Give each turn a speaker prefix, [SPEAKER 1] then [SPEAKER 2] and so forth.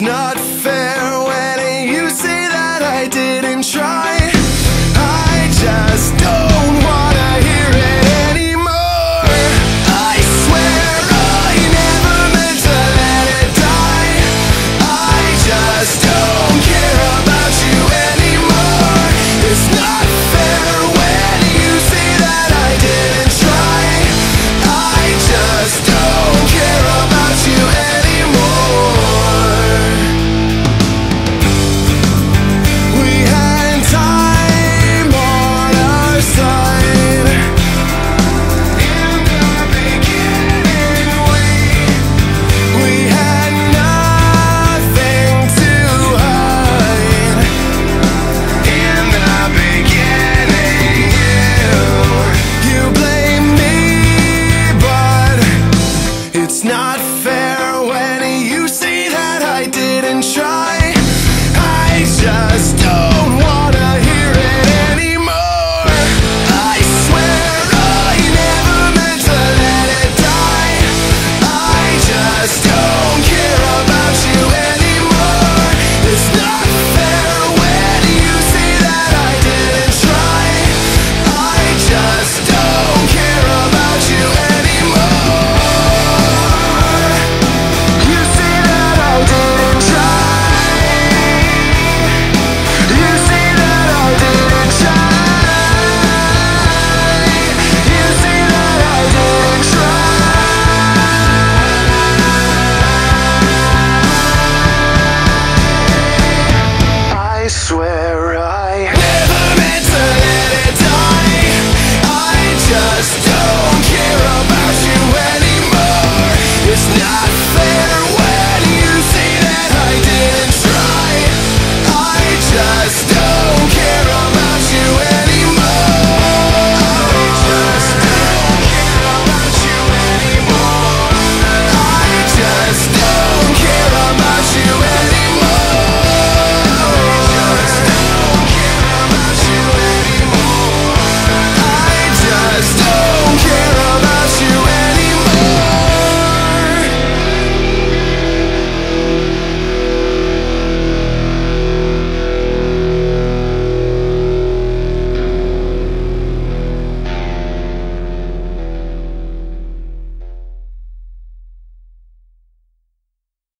[SPEAKER 1] not